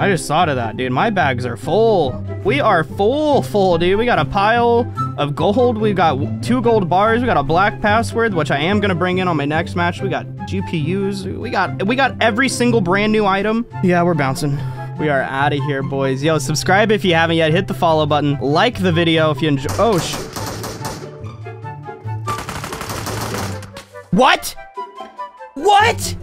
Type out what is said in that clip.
I just thought of that, dude. My bags are full. We are full, full, dude. We got a pile of gold. We got two gold bars. We got a black password, which I am gonna bring in on my next match. We got GPUs. We got we got every single brand new item. Yeah, we're bouncing. We are out of here, boys. Yo, subscribe if you haven't yet. Hit the follow button. Like the video if you enjoy. Oh, sh. What? What?